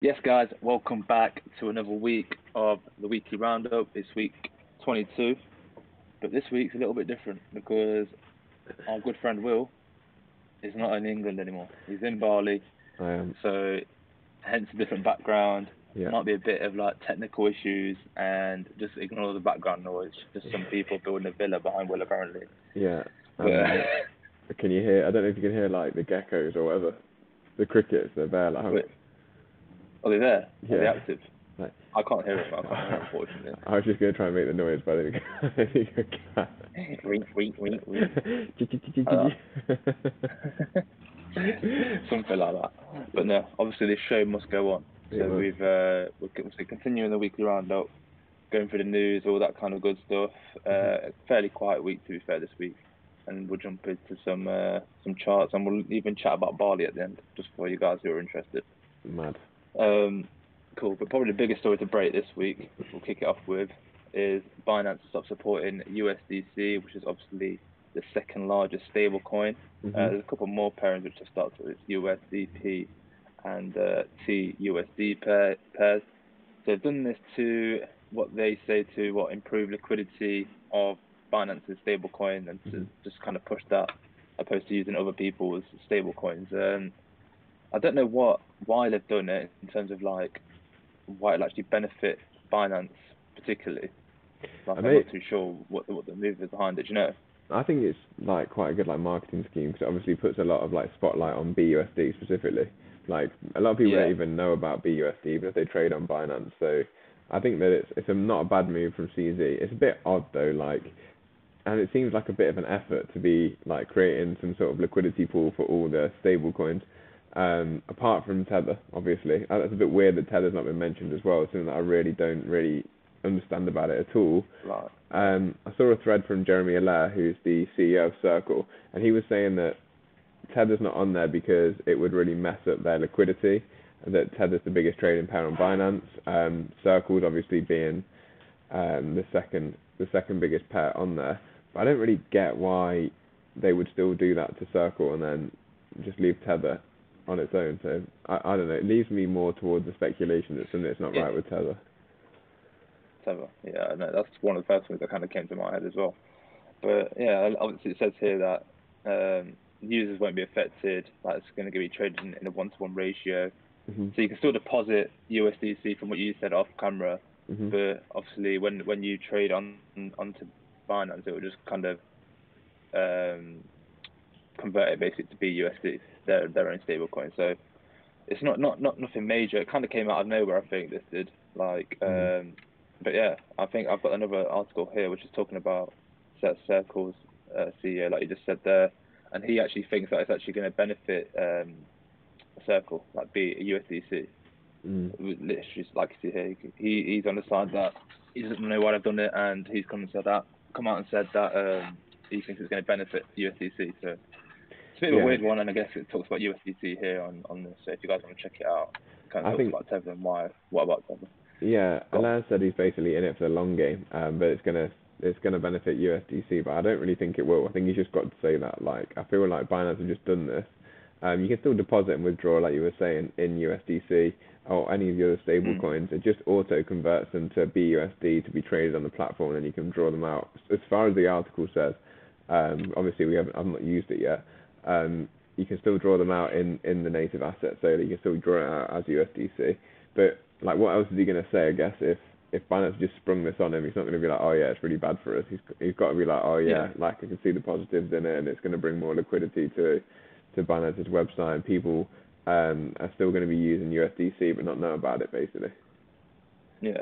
Yes, guys, welcome back to another week of the weekly roundup. It's week 22, but this week's a little bit different because our good friend Will is not in England anymore. He's in Bali, am. so hence a different background. Yeah. Might be a bit of like technical issues, and just ignore the background noise. Just some people building a villa behind Will, apparently. Yeah. But, Um, can you hear? I don't know if you can hear like the geckos or whatever, the crickets. They're there. Like. Are they there? Are they Yeah. active? Like- I can't hear it. I can't hear it, unfortunately. I was just gonna try and make the noise, but I think I think I can. Ring, ring, ring, ring. something like that. But no, obviously this show must go on. So must. we've uh, we're obviously continuing the weekly roundup, going through the news, all that kind of good stuff. Uh, fairly quiet week to be fair this week, and we'll jump into some uh, some charts, and we'll even chat about Bali at the end, just for you guys who are interested. Mad. Um, cool, but probably the biggest story to break this week, which we'll kick it off with, is Binance stopped supporting USDC, which is obviously the second largest stable coin. Mhm. Uh, there's a couple more pairs which have started with USDP and uh, TUSD pair, pairs. So they've done this to what they say to what improve liquidity of Binance's stablecoin and to Mhm. just kind of push that opposed to using other people's stablecoins. Um, I don't know what why they've done it in terms of like why it'll actually benefit Binance particularly. Like, I I'm mean- not too sure what the, what the move is behind it. You know? I think it's like quite a good like marketing scheme because it obviously puts a lot of like spotlight on BUSD specifically. Like a lot of people Yeah. don't even know about BUSD even if they trade on Binance. So I think that it's it's a, not a bad move from CZ. It's a bit odd though, like, and it seems like a bit of an effort to be like creating some sort of liquidity pool for all the stable coins. Um, apart from Tether, obviously, and it's a bit weird that Tether's not been mentioned as well. It's something that I really don't really understand about it at all. Um, I saw a thread from Jeremy Allaire, who's the CEO of Circle, and he was saying that Tether's not on there because it would really mess up their liquidity. and That Tether's the biggest trading pair on Binance. Um, Circle's obviously being um, the second the second biggest pair on there. But I don't really get why they would still do that to Circle and then just leave Tether on its own. So I, I don't know. It leaves me more towards the speculation that something's not right with Tether. Tether. Yeah, no, that's one of the first things that kind of came to my head as well. But yeah, obviously it says here that um, users won't be affected. Like it's going to be traded in, in a one-to-one ratio. hmm So you can still deposit USDC from what you said off camera, hmm but obviously when when you trade on onto Binance, it will just kind of um, convert it basically to BUSD, their their own stablecoin. So it's not not not nothing major. It kind of came out of nowhere. I think this did. Like, Mhm. um, but yeah, I think I've got another article here which is talking about Set Circles uh, CEO, like you just said there, and he actually thinks that it's actually going to benefit um, Circle, like be a USDC Mm. literally like you see here, he he's on the side that he doesn't know why they've done it, and he's come and said that, come out and said that um, he thinks it's going to benefit USDC. So it's a bit of Yeah. a weird one, and I guess it talks about USDC here on on this. So if you guys want to check it out, it kind of I talks think- about Tether and why. What about Tether? Yeah. Allaire said he's basically in it for the long game, um, but it's gonna it's gonna benefit USDC, but I don't really think it will. I think he's just got to say that. Like, I feel like Binance have just done this. Um, you can still deposit and withdraw, like you were saying, in USDC or any of the other stable Mm. coins. It just auto converts them to BUSD to be traded on the platform, and you can draw them out. As far as the article says, um, obviously we haven't I've not used it yet. Um, you can still draw them out in, in the native asset, so you can still draw it out as USDC. But like, what else is he going to say? I guess if if Binance just sprung this on him, he's not going to be like, oh yeah, it's really bad for us. He's he's got to be like, oh yeah, Yeah. like I can see the positives in it, and it's going to bring more liquidity to to Binance's website, and people um are still going to be using USDC but not know about it, basically. Yeah,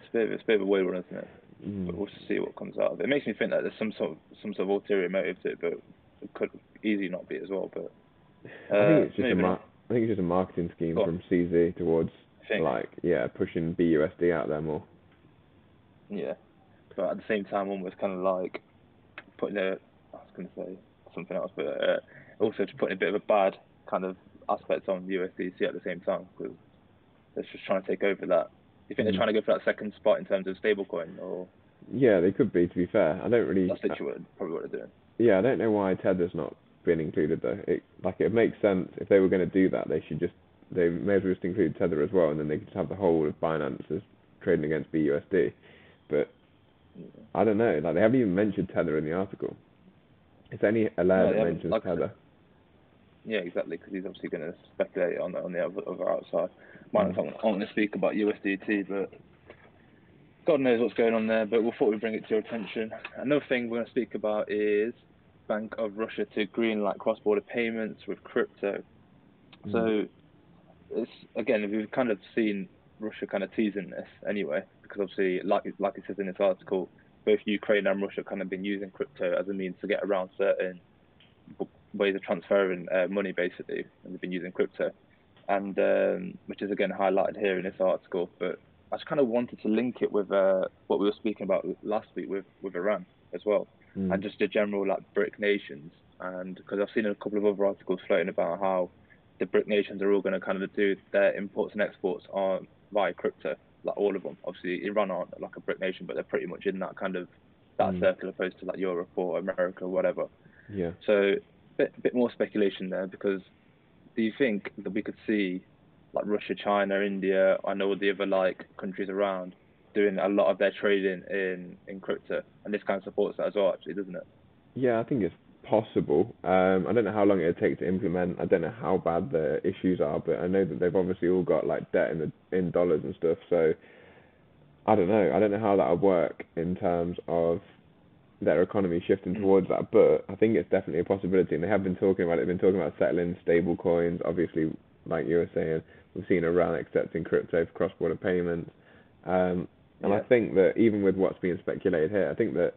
it's a bit of, it's a bit of a weird one, isn't it? But Mm. we'll see what comes out of it. It makes me think that there's some sort of some sort of ulterior motive to it, but it could easily not be as well. But I uh, think it's just a mar- I think it's just a marketing scheme from CZ towards like yeah pushing BUSD out there more. Yeah, but at the same time, almost kind of like putting a, I was going to say something else, but uh, also just putting a bit of a bad kind of aspect on USDC at the same time because they're just trying to take over that. Do you think Mm. they're trying to go for that second spot in terms of stablecoin, or Yeah, they could be. To be fair, I don't really. that's literally probably what they're doing? Yeah, I don't know why Tether's not been included though. It like it makes sense if they were going to do that, they should just they may as well just include Tether as well, and then they could just have the whole of Binance as trading against BUSD. But I don't know. Like they haven't even mentioned Tether in the article. It's only Allaire No, that yeah, mentions like- Tether. Yeah, exactly, because he's obviously going to speculate on the, on the other, other outside. Might not mm. want to speak about USDT, but God knows what's going on there. But we thought we'd bring it to your attention. Another thing we're going to speak about is Bank of Russia to greenlight cross-border payments with crypto. So it's again we've kind of seen Russia kind of teasing this anyway, because obviously, like it- like it says in this article, both Ukraine and Russia kind of been using crypto as a means to get around certain ways of transferring uh, money, basically, and they've been using crypto, and um, which is again highlighted here in this article. But I just kind of wanted to link it with uh, what we were speaking about last week with with Iran as well Mm. and just the general like brick nations. And because I've seen a couple of other articles floating about how the brick nations are all going to kind of do their imports and exports on via crypto, like all of them. Obviously, Iran aren't like a brick nation, but they're pretty much in that kind of that Mm. circle opposed to like Europe or America or whatever. yeah. So bit bit more speculation there because do you think that we could see like Russia, China, India, and all the other like countries around doing a lot of their trading in in crypto, and this kind of supports that as well, actually, doesn't it? Yeah, I think it's possible. Um, I don't know how long it'll take to implement. I don't know how bad the issues are, but I know that they've obviously all got like debt in the in dollars and stuff. So I don't know. I don't know how that would work in terms of their economy shifting Mm. towards that. But I think it's definitely a possibility, and they have been talking about it. They've been talking about settling stable coins. Obviously, like you were saying, we've seen Iran accepting crypto for cross-border payments. Um, and I think that even with what's being speculated here, I think that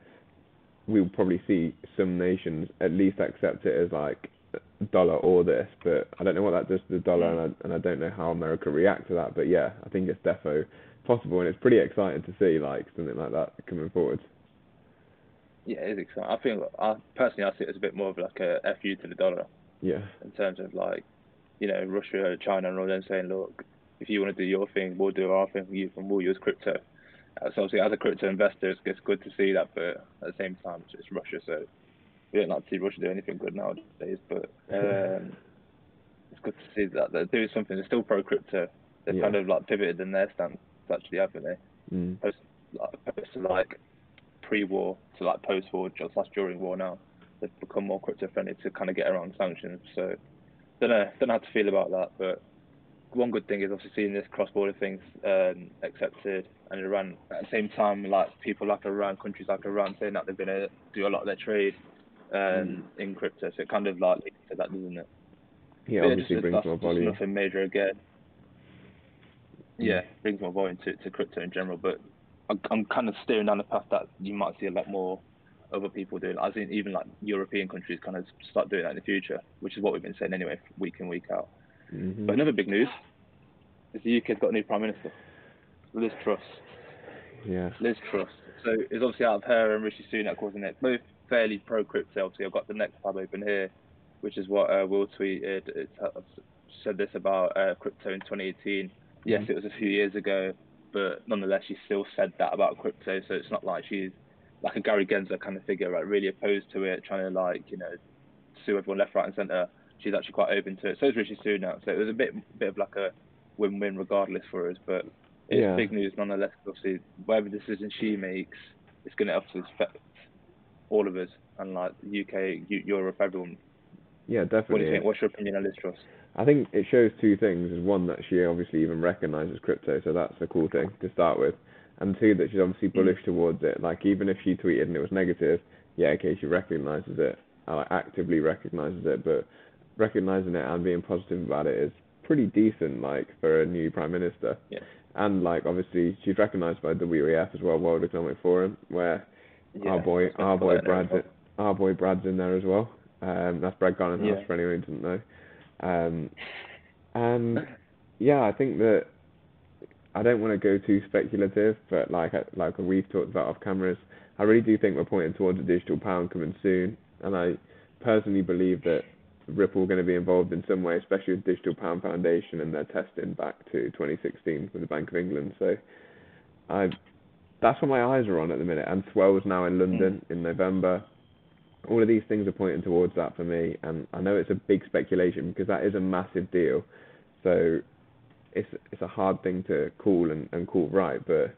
we'll probably see some nations at least accept it as like dollar or this, but I don't know what that does to the dollar, and I, and I don't know how America react to that. But yeah, I think it's defo possible, and it's pretty exciting to see like something like that coming forward. Yeah, it is exciting. I think I personally I see it as a bit more of like a fu to the dollar Yeah, in terms of like, you know, Russia, China, and all them saying, look, if you want to do your thing, we'll do our thing, for you and we'll use crypto. Uh, so obviously, as a crypto investor, it's, it's good to see that, but at the same time, it's, it's Russia, so we don't like to see Russia do anything good nowadays. But um, it's good to see that they're doing something. They're still pro crypto. They've Yeah. kind of like pivoted in their stance, actually, haven't they? mm. Post, like, opposed to like pre-war to like post-war, just slash during war now. They've become more crypto friendly to kind of get around sanctions. So don't know, don't know how to feel about that. But one good thing is obviously seeing this cross-border things um, accepted, and Iran at the same time, like people like Iran, countries like Iran, saying that they're going to do a lot of their trade um, in crypto. So it kind of like leads to that, doesn't it? yeah, But obviously just- brings more volume. Nothing major again. Yeah, brings more volume to, to crypto in general, but I'm, I'm kind of steering down the path that you might see a lot more other people doing. I think even like European countries kind of start doing that in the future, which is what we've been saying anyway, week in week out. Hmm But another big news is the UK's got a new prime minister, Liz Truss. Yeah, Liz Truss. So it's obviously out of her and Rishi Sunak, wasn't it? Both fairly pro crypto. Obviously, I've got the next tab open here, which is what uh, Will tweeted. Uh, said this about uh, crypto in 2018. Yes, Mhm. it was a few years ago, but nonetheless, she still said that about crypto. So it's not like she's like a Gary Gensler kind of figure, right? Really opposed to it, trying to like you know sue everyone left, right, and centre. She's actually quite open to it. So is Rishi Sunak. So it was a bit bit of like a win-win regardless for us, but it's Yeah. big news nonetheless. Obviously, whatever decision she makes, it's going to obviously affect all of us and like the UK, Eu- Europe, everyone. yeah, definitely. What do you think? What's your opinion on Liz Truss? I think it shows two things. Is one that she obviously even recognises crypto, so that's a cool thing to start with. And two that she's obviously bullish towards it. Like even if she tweeted and it was negative, yeah, okay, she recognises it, uh, like actively recognises it, but recognising it and being positive about it is pretty decent, like for a new prime minister. Yeah. And like obviously she's recognised by the WEF as well, World Economic Forum, where our boy, our boy that in Brad's, our boy Brad's in there as well. Um, that's Brad Garlinghouse Yeah. for anyone who doesn't know. Um, and yeah, I think that I don't want to go too speculative, but like like we've talked about off cameras, I really do think we're pointing towards a digital pound coming soon, and I personally believe that Ripple going to be involved in some way, especially with Digital Pound Foundation and their testing back to 2016 with the Bank of England. So I that's what my eyes are on at the minute. And Swell's now in London mm. in November. All of these things are pointing towards that for me, and I know it's a big speculation because that is a massive deal So it's it's a hard thing to call and, and call right, but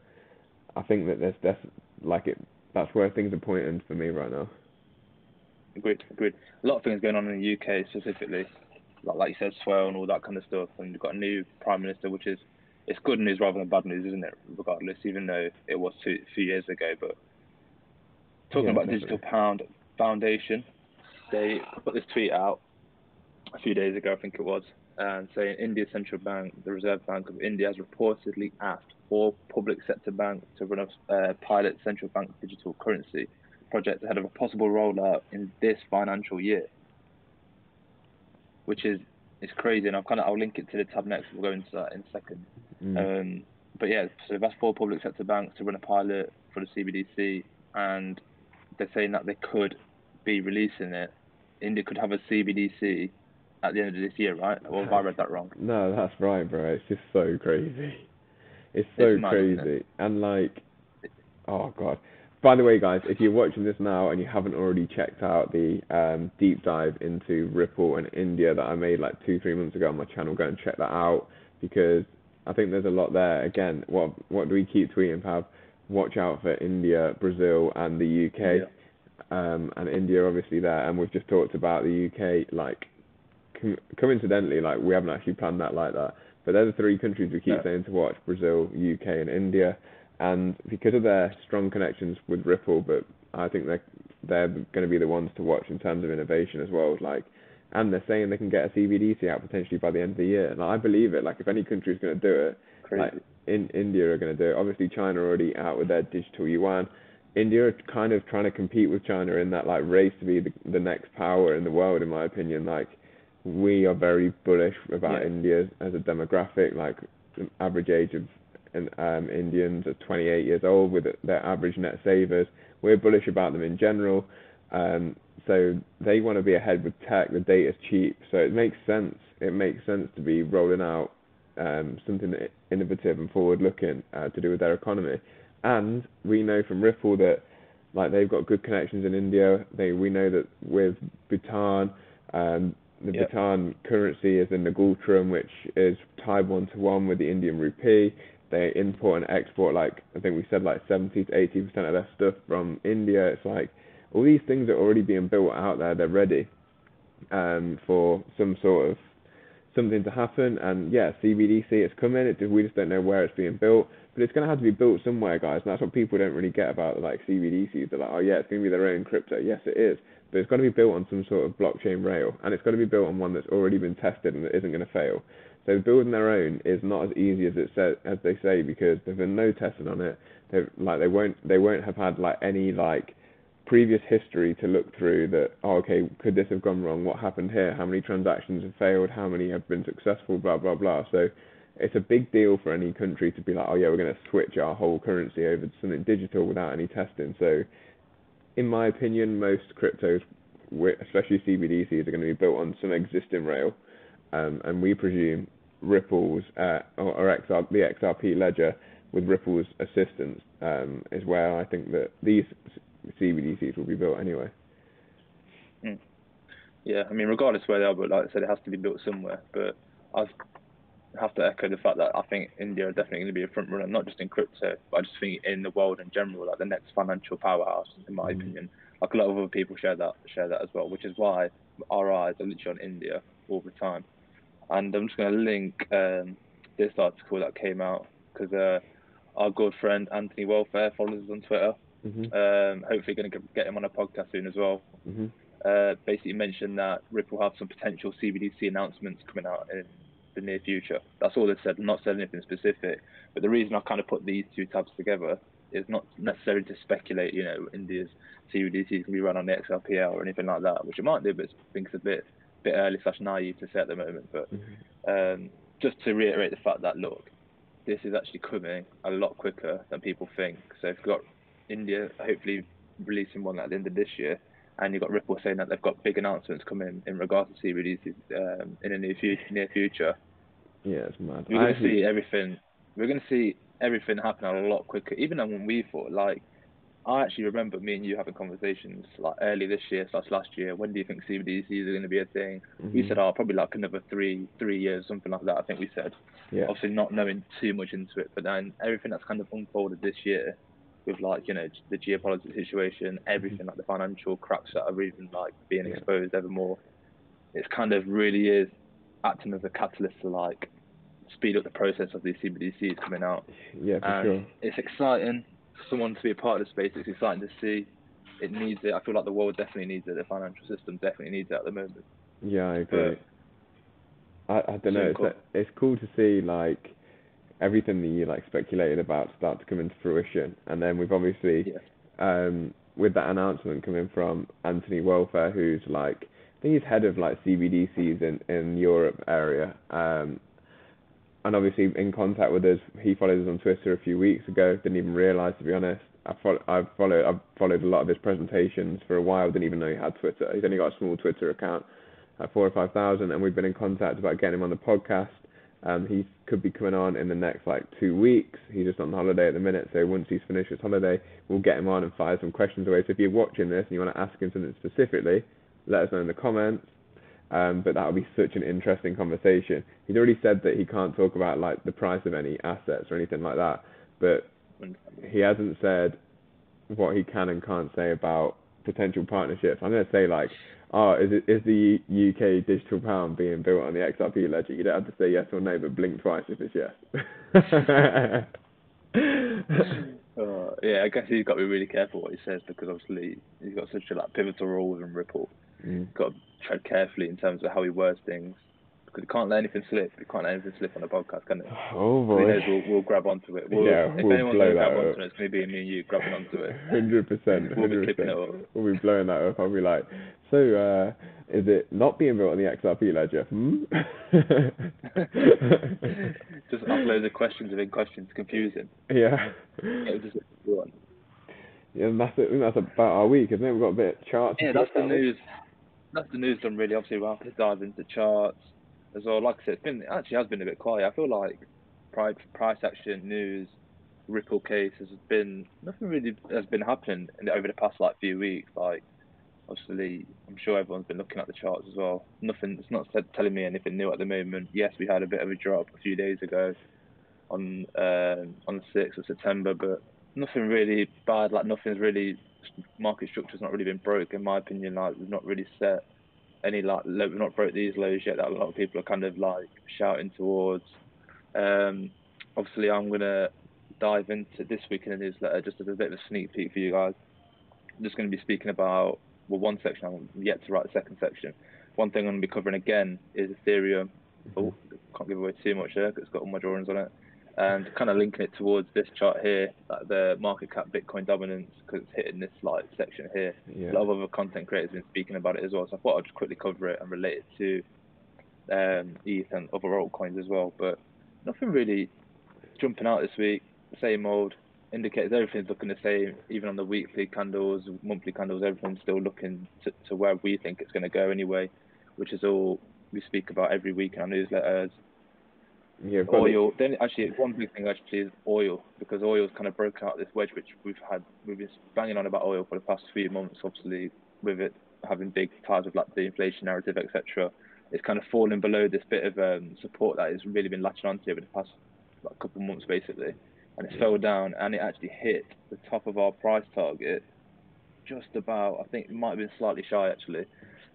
I think that there's that's like it that's where things are pointing for me right now. Agreed, agreed. A lot of things going on in the UK specifically, like like you said, swell and all that kind of stuff, and you've got a new prime minister, which is it's good news rather than bad news, isn't it? Regardless, even though it was two few years ago. But talking Yeah, about definitely. Digital Pound Foundation, they put this tweet out a few days ago, I think it was, and saying India's central bank, the Reserve Bank of India, has reportedly asked four public sector banks to run a uh, pilot central bank digital currency project ahead of a possible rollout in this financial year, which is it's crazy. And I'll kind of I'll link it to the tab next. We'll go into that in a second. Mm. Um, but yeah, so asked four public sector banks to run a pilot for the CBDC, and they're saying that they could be releasing it. India could have a CBDC at the end of this year, right? Or have I read that wrong? No, that's right, bro. It's just so crazy. It's so It's mad, isn't it? crazy. And like, oh god. By the way, guys, if you're watching this now and you haven't already checked out the um, deep dive into Ripple and India that I made like two, three months ago on my channel, go and check that out because I think there's a lot there. Again, what what do we keep tweeting, Pav? Watch out for India, Brazil, and the UK. Um, and India obviously there, and we've just talked about the UK. Like, com- coincidentally, like we haven't actually planned that like that, but they're the three countries we keep saying to watch: Brazil, UK, and India. And because of their strong connections with Ripple, but I think they're they're going to be the ones to watch in terms of innovation as well. Like, and they're saying they can get a CBDC out potentially by the end of the year. And I believe it. Like, if any country is going to do it, Crazy. like in India are going to do it. Obviously, China are already out with their digital yuan. India are kind of trying to compete with China in that like race to be the, the next power in the world. In my opinion, like we are very bullish about Yeah. India as a demographic. Like average age of in- um, Indians are 28 years old with their average net savers. We're bullish about them in general. Um, so they want to be ahead with tech. The data's cheap, so it makes sense. It makes sense to be rolling out um, something innovative and forward-looking uh, to do with their economy. And we know from Ripple that like they've got good connections in India. They we know that with Bhutan, um, the Yep. Bhutan currency is the Ngultrum, which is tied one to one with the Indian rupee. They import and export like I think we said like 70 to 80 percent of their stuff from India. It's like all these things are already being built out there. They're ready um, for some sort of something to happen. And yeah, CBDC is coming. It, we just don't know where it's being built, but it's going to have to be built somewhere, guys. And that's what people don't really get about like CBDCs. They're like, oh yeah, it's going to be their own crypto. Yes, it is, but it's got to be built on some sort of blockchain rail, and it's got to be built on one that's already been tested and that isn't going to fail. So building their own is not as easy as it as they say, because there's been no testing on it. They like they won't they won't have had like any like previous history to look through that oh, okay could this have gone wrong? What happened here? How many transactions have failed? How many have been successful? Blah blah blah. So it's a big deal for any country to be like oh yeah we're going to switch our whole currency over to something digital without any testing. So in my opinion most cryptos especially CBDCs are going to be built on some existing rail um, and we presume Ripple's uh, or, XR, the XRP ledger with Ripple's assistance um, is where I think that these CBDCs will be built anyway. Yeah, I mean, regardless where they are, but like I said, it has to be built somewhere. But I have to echo the fact that I think India are definitely going to be a front runner, not just in crypto, but I just think in the world in general, like the next financial powerhouse, in my Mm. opinion. Like a lot of other people share that share that as well, which is why our eyes are literally on India all the time. And I'm just going to link um, this article that came out because uh, our good friend Antony Welfare follows us on Twitter. Mhm. Um, hopefully, going to get him on a podcast soon as well Mhm. uh, basically mentioned that Ripple have some potential CBDC announcements coming out in the near future. That's all they said. Not said anything specific. But the reason I kind of put these two tabs together is not necessarily to speculate. You know, India's CBDC can be run on the XRPL or anything like that, which it might do, but I think it's a bit bit early slash naive to say at the moment. But Mhm. um, just to reiterate the fact that look, this is actually coming a lot quicker than people think. So if you've got India hopefully releasing one at the end of this year, and you've got Ripple saying that they've got big announcements coming in regards to CBDC um, in the near future, near future, Yeah, it's mad. we're going to actually- see everything. We're going to see everything happen a lot quicker, even than when we thought. Like, I actually remember me and you having conversations like early this year slash last year. When do you think CBDCs are going to be a thing? Mhm. We said, oh, probably like another three three years, something like that. I think we said. Yeah. Obviously, not knowing too much into it, but then everything that's kind of unfolded this year, with like you know the geopolitical situation, everything like the financial cracks that are even like being Yeah. exposed ever more. It's kind of really is acting as a catalyst to like speed up the process of these CBDCs coming out. Yeah, for and sure. it's exciting for someone to be a part of the space. It's exciting to see. It needs it. I feel like the world definitely needs it. The financial system definitely needs it at the moment. Yeah, I agree. I, I don't know. It's, cool. it's cool to see like everything that you like speculated about start to come into fruition, and then we've obviously Yeah. um, with that announcement coming from Antony Welfare, who's like I think he's head of like CBDCs in in Europe area, um, and obviously in contact with us. He followed us on Twitter a few weeks ago. Didn't even realise, to be honest. I follow, I've followed I've followed a lot of his presentations for a while. Didn't even know he had Twitter. He's only got a small Twitter account, like four or five thousand, and we've been in contact about getting him on the podcast. Um, he could be coming on in the next like two weeks. He's just on holiday at the minute, so once he's finished his holiday, we'll get him on and fire some questions away. So if you're watching this and you want to ask him something specifically, let us know in the comments. Um, but that would be such an interesting conversation. He's already said that he can't talk about like the price of any assets or anything like that, but he hasn't said what he can and can't say about potential partnerships. I'm going to say like, oh, is it is the UK digital pound being built on the XRP ledger? You don't have to say yes or no, but blink twice if it's yes. Uh, yeah, I guess he's got to be really careful what he says because obviously he's got such a like pivotal role within Ripple. Mm. Got to tread carefully in terms of how he words things because you can't let anything slip. He can't let anything slip on a podcast, can he? Oh boy, We'll, we'll grab onto it. We'll, Yeah, if we'll anyone's blow going to grab up. onto it, it's going to be me and you grabbing onto it. hundred percent, We'll be clipping it up. We'll be blowing that up. I'll be like, so uh, is it not being built on the XRP ledger? Hmm? Just upload the questions within questions, confusing. yeah. It just. Yeah, and that's it. That's about our week, isn't it? We've got a bit of charts. Yeah, that's the haven't we? That's the news done really. Obviously, we'll have to dive into charts as well. Like I said, it's been actually has been a bit quiet. I feel like price price action news, Ripple case has been nothing really has been happening in the, over the past like few weeks. Like obviously, I'm sure everyone's been looking at the charts as well. Nothing. It's not telling me anything new at the moment. Yes, we had a bit of a drop a few days ago on um on the sixth of September, but nothing really bad. Like nothing's really market structure's not really been broke in my opinion. Like we've not really set any like we've not broke these lows yet that a lot of people are kind of like shouting towards. Um, obviously, I'm gonna dive into this week in the newsletter just as a bit of a sneak peek for you guys. I'm just going to be speaking about well one section. I'm yet to write the second section. One thing I'm going to be covering again is Ethereum. Oh, can't give away too much there 'cause it's got all my drawings on it. And kind of linking it towards this chart here, like the market cap Bitcoin dominance, because it's hitting this like section here. Yeah. A lot of other content creators have been speaking about it as well, so I thought I'd just quickly cover it and relate it to um, ETH and other altcoins as well. But nothing really jumping out this week. Same old indicators. Everything's looking the same, even on the weekly candles, monthly candles. Everything's still looking to, to where we think it's going to go anyway, which is all we speak about every week in our newsletters Yeah, oil. Then actually, one big thing actually is oil because oil's kind of broken out this wedge which we've had. We've been banging on about oil for the past few months. Obviously, with it having big ties with like the inflation narrative, etc. It's kind of fallen below this bit of um, support that has really been latching onto over the past like, couple of months, basically. And it Yeah. fell down, and it actually hit the top of our price target, just about. I think it might have been slightly shy actually,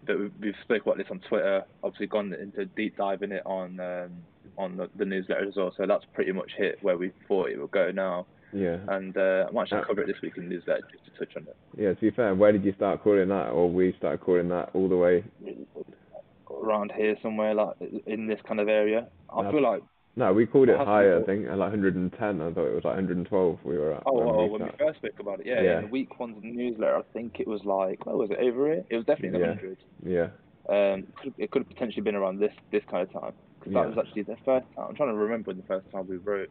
but we've, we've spoke about this on Twitter. Obviously, gone into deep diving it on um, on the, the newsletter as well. So that's pretty much hit where we thought it would go now. yeah. And uh, I might actually Uh, cover it this week in the newsletter just to touch on it. Yeah, to be fair, where did you start calling that, or we started calling that all the way? Around here somewhere, like in this kind of area, I No, feel like No, we called it higher, I think, at like 110. I thought it was like 112 we were at. oh, when oh, we when we first spoke about it, yeah, Yeah. in the week one's newsletter, I think it was like, what was it over here? It was definitely in the Yeah. hundreds. Yeah, Um, could, it could have potentially been around this this kind of time because Yeah. that was actually the first time. I'm trying to remember the first time we wrote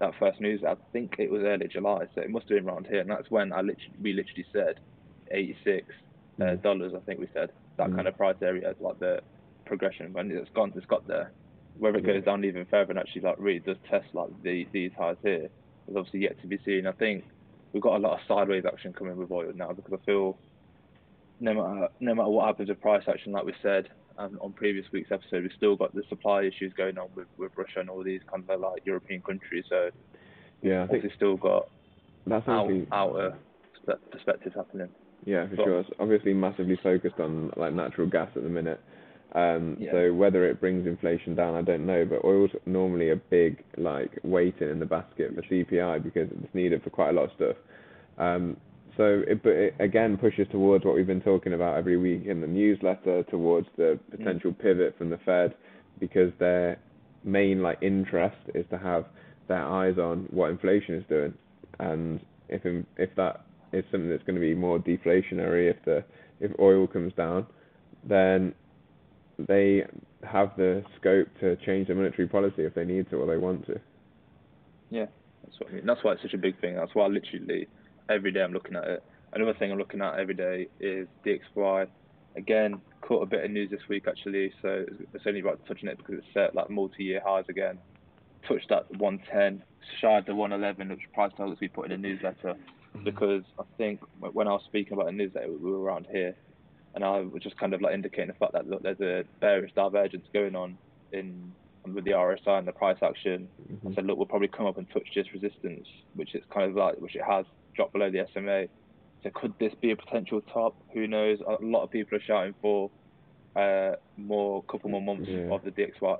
that first news. I think it was early July, so it must have been around here, and that's when I literally we literally said 86 uh, Mm. dollars. I think we said that Mm. kind of price area as like the progression, and it's gone. It's got there. Whether it goes down even further and actually like really does test like the these highs here is obviously yet to be seen. I think we've got a lot of sideways action coming with oil now because I feel no matter no matter what happens with price action, like we said um, on previous week's episode, we've still got the supply issues going on with, with Russia and all these kind of like European countries. So yeah, I think obviously still got that's out, outer perspectives happening. Yeah, for But- sure. It's obviously massively focused on like natural gas at the minute. Um, Yeah. So whether it brings inflation down, I don't know. But oil's normally a big like weighting in the basket for CPI because it's needed for quite a lot of stuff. Um, so it, but it again pushes towards what we've been talking about every week in the newsletter, towards the mm. potential pivot from the Fed, because their main like interest is to have their eyes on what inflation is doing, and if if that is something that's going to be more deflationary, if the if oil comes down, then they have the scope to change their monetary policy if they need to or they want to. Yeah, that's what I mean. That's why it's such a big thing. That's why literally every day I'm looking at it. Another thing I'm looking at every day is DXY. Again, caught a bit of news this week actually, so it's only about touching it because it's set like multi-year highs again. Touched that 110, shied the 111, which price targets we put in the newsletter. Mm-hmm. Because I think when I was speaking about the newsletter, we were around here, and I was just kind of like indicating the fact that look, there's a bearish divergence going on in with the RSI and the price action. Mm-hmm. I said, look, we'll probably come up and touch this resistance, which is kind of like, which it has dropped below the SMA. So could this be a potential top? Who knows? A lot of people are shouting for uh, more, couple more months Yeah. of the DXY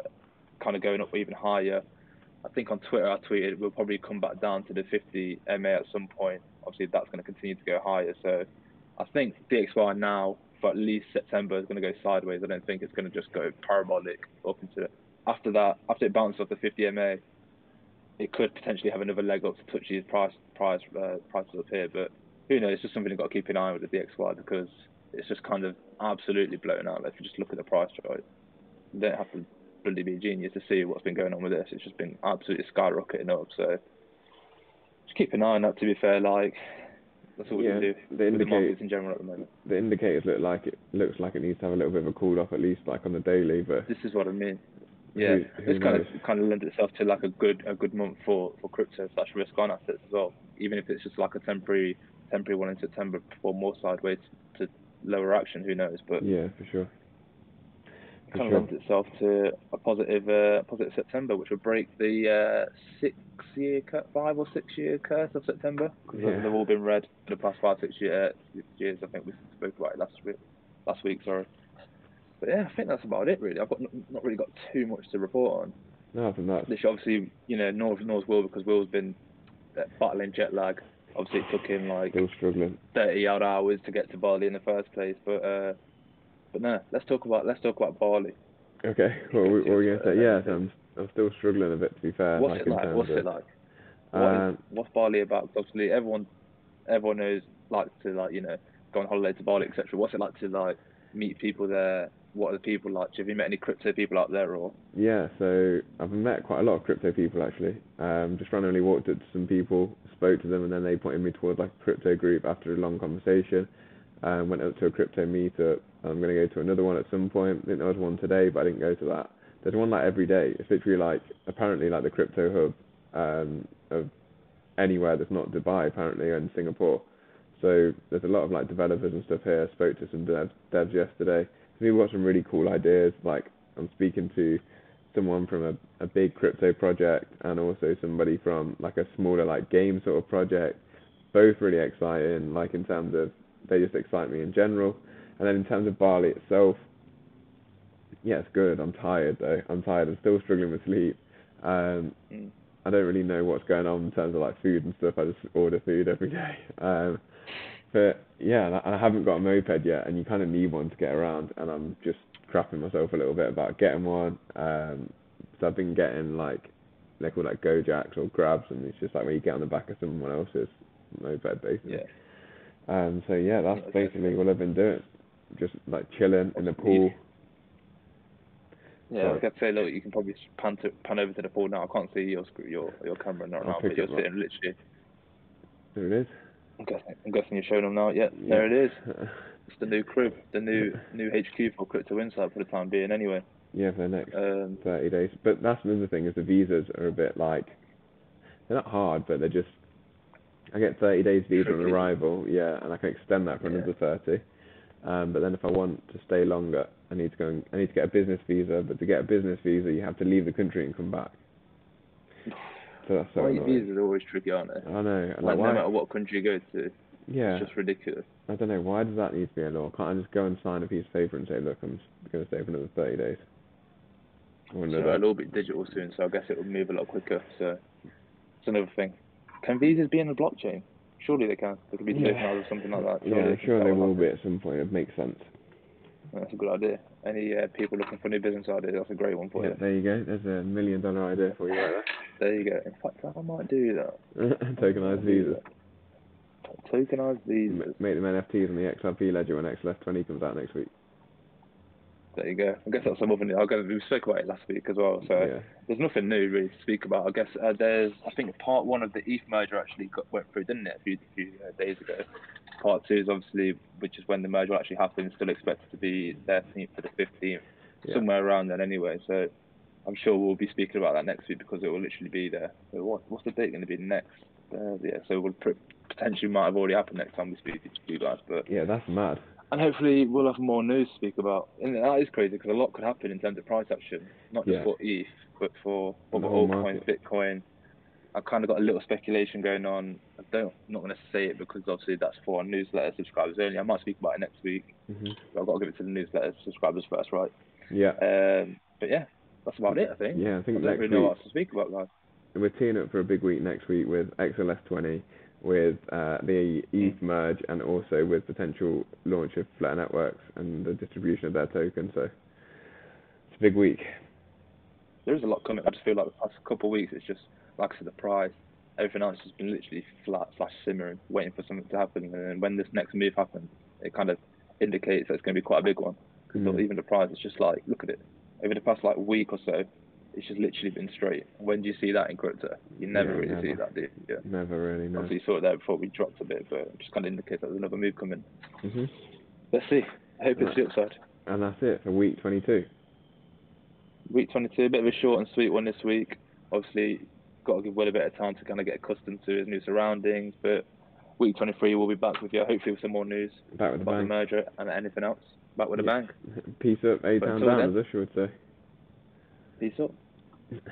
kind of going up even higher. I think on Twitter I tweeted we'll probably come back down to the 50 MA at some point. Obviously that's going to continue to go higher. So I think DXY now for at least September is going to go sideways. I don't think it's going to just go parabolic up into. After that, after it bounces off the 50 MA, it could potentially have another leg up to touch these price price uh, prices up here. But who knows? It's just something you've got to keep an eye on with the DXY because it's just kind of absolutely blown out. If you just look at the price chart, you don't have to bloody be a genius to see what's been going on with this. It's just been absolutely skyrocketing up. So just keep an eye on that. To be fair, like that's all we Yeah, can do the indicators the in general at the moment. The indicators look like it looks like it needs to have a little bit of a cool off at least like on the daily, but This is what I mean. Yeah, Who- who this kind of kind of lends itself to like a good a good month for for crypto slash risk on assets as well. Even if it's just like a temporary temporary one in September before more sideways to lower action, who knows? But yeah, for sure. For kind sure. of lends itself to a positive uh, positive September, which will break the uh, six year five or six year curse of September because Yeah. they've all been red for the past five six year, six years. I think we spoke about it last week. Last week, sorry. But yeah, I think that's about it really. I've got n- not really got too much to report on. No, I think that's This obviously, you know, North North Will because Will's been uh, battling jet lag. Obviously, it took him like still struggling. 30 odd hours to get to Bali in the first place. But uh, but no, let's talk about let's talk about Bali. Okay, what were, what were you Uh, gonna say? Yeah, so I'm I'm still struggling a bit to be fair. What's like it like? What's of, it like? What is, Um, what's Bali about? Obviously, everyone everyone knows likes to like you know go on holiday to Bali, etc. What's it like to like meet people there? What are the people like? Have you met any crypto people out there or? Yeah, so I've met quite a lot of crypto people actually. Um, just randomly walked up to some people, spoke to them, and then they pointed me towards like a crypto group after a long conversation. Um, went up to a crypto meetup. I'm gonna go to another one at some point. I think there was one today, but I didn't go to that. There's one like every day. It's literally like apparently like the crypto hub um, of anywhere that's not Dubai apparently and Singapore. So there's a lot of like developers and stuff here. I spoke to some dev, devs yesterday. We've got some really cool ideas. Like I'm speaking to someone from a, a big crypto project and also somebody from like a smaller like game sort of project. Both really exciting, like in terms of they just excite me in general. And then in terms of Bali itself, yeah, it's good. I'm tired though. I'm tired. I'm still struggling with sleep. Um, Mm. I don't really know what's going on in terms of like food and stuff. I just order food every day. Um, but yeah, I, haven't got a moped yet, and you kind of need one to get around. And I'm just crapping myself a little bit about getting one. Um, so I've been getting like they're called like Gojeks or Grabs, and it's just like where you get on the back of someone else's moped basically. Yeah. Um, so yeah, that's okay. basically what I've been doing. Just like chilling in the pool. Yeah, Sorry. I was gonna say, look, you can probably pan to, pan over to the pool now. I can't see your your your camera not now, but you're up. sitting literally. There it is. I'm guessing, I'm guessing you're showing them now. Yeah, there it is. It's the new crib, the new new HQ for Crypto Insight for the time being. Anyway, yeah, for the next um, 30 days. But that's another thing is the visas are a bit like they're not hard, but they're just I get 30 days visa on arrival, yeah, and I can extend that for Yeah. another 30. Um, but then if I want to stay longer, I need to go. And, I need to get a business visa. But to get a business visa, you have to leave the country and come back. So that's so annoying. visas are always tricky, aren't they? I know. Like, Like, no matter what country you go to, yeah. it's just ridiculous. I don't know. Why does that need to be a law? Can't I just go and sign a piece of paper and say, look, I'm going to stay for another 30 days? I So wonder that. it'll all be digital soon, so I guess it will move a lot quicker. So it's another thing. Can visas be in the blockchain? Surely they can. They could be Yeah. tokenized or something like that. Yeah, Surely I'm sure they will up. be at some point. It makes sense. That's a good idea. Any uh, people looking for new business ideas, that's a great one for Yeah, you. there you go. There's a million dollar idea for you right There you go. In fact, I might do that. there. Tokenized visas. Tokenized visas. Make them NFTs on the XRP ledger when XLS20 comes out next week. There you go. I guess that's some other new. I guess we spoke about it last week as well. So yeah. there's nothing new really to speak about. I guess uh, there's, I think part one of the ETH merger actually got, went through, didn't it, a few, few uh, days ago. Part two is obviously, which is when the merger will actually happen, still expected to be 13th to the 15th, Yeah. somewhere around then anyway. So I'm sure we'll be speaking about that next week because it will literally be there. So what, what's the date going to be next? Uh, yeah, so we'll pr- potentially might have already happened next time we speak to you guys, but Yeah, that's mad. and hopefully we'll have more news to speak about. And that is crazy because a lot could happen in terms of price action, not just Yeah. for ETH, but for other The whole altcoins, Bitcoin. I kind of got a little speculation going on. I don't, I'm not going to say it because obviously that's for our newsletter subscribers only. I might speak about it next week. hmm But I've got to give it to the newsletter subscribers first, right? Yeah. Um, but yeah, that's about it, I think. Yeah, I I think don't next really know week what else to speak about, guys. And we're teeing up for a big week next week with XLS20, with uh, the ETH merge, and also with potential launch of Flutter Networks and the distribution of their token. So it's a big week. There is a lot coming. I just feel like the past couple of weeks, it's just, like I said, the price. Everything else has been literally flat slash simmering, waiting for something to happen. And then when this next move happens, it kind of indicates that it's going to be quite a big one. Because Mm. even the price, it's just like, look at it. Over the past like week or so, it's just literally been straight. When do you see that in crypto? You never Yeah, really never. see that, do you? Yeah. Never really know. Obviously, you saw it there before we dropped a bit, but it just kind of indicates that there's another move coming. hmm Let's see. I hope it's the upside. And that's it for week 22. Week 22, a bit of a short and sweet one this week. Obviously, got to give Will a bit of time to kind of get accustomed to his new surroundings. But week 23, we'll be back with you, hopefully with some more news Back with the about the bang. merger and anything else. Back with a Yeah. bang. Peace up, A But town down, then- as Usher would say. Peace up.